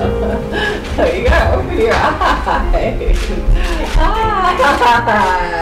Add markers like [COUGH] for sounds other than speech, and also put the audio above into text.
[LAUGHS] there you gotta open your eyes. [LAUGHS] Hi. [LAUGHS]